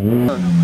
うん。